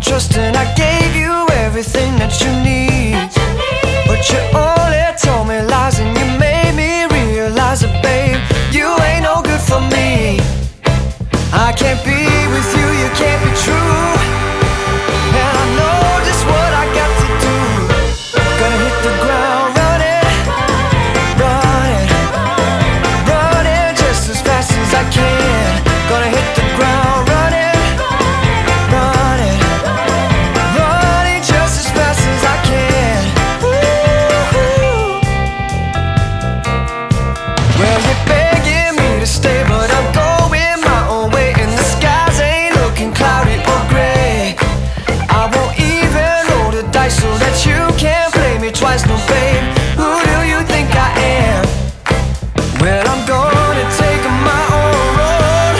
trust and I gave you everything that you need. Roll so that you can't play me twice, no babe. Who do you think I am? Well, I'm gonna take my own road,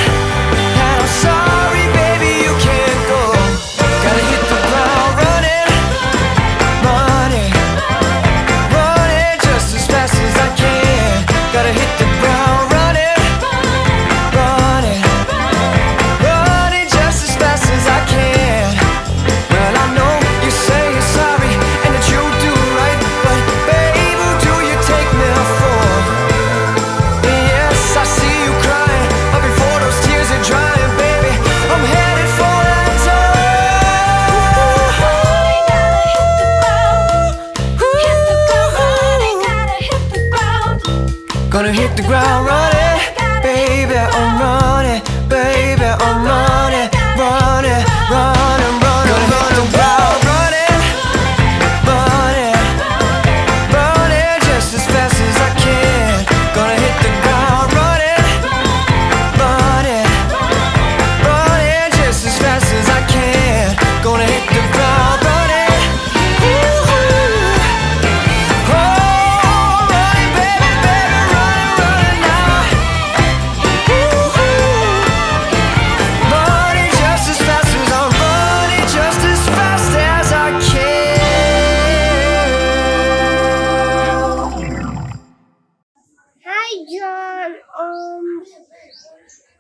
and I'm sorry, baby, you can't go. Gotta hit the ground running, running, running just as fast as I can. Gotta hit the ground Gonna hit the ground running, baby, I'm running, baby, I'm running,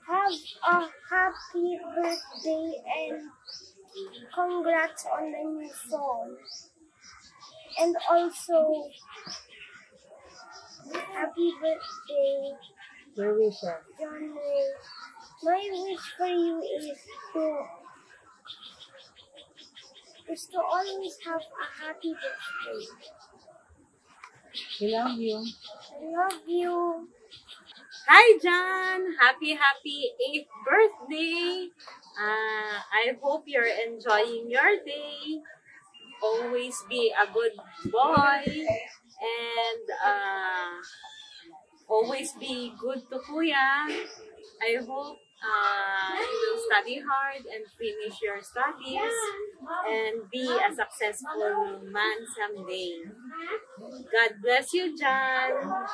have a happy birthday and congrats on the new phone. And also, happy birthday, Your. Uh, John Ray. My wish for you is to is to always have a happy birthday. We love you. I love you. Hi, John! Happy, happy 8th birthday! Uh, I hope you're enjoying your day. Always be a good boy. And uh, always be good to Kuya. I hope uh, you will study hard and finish your studies and be a successful man someday. God bless you, John!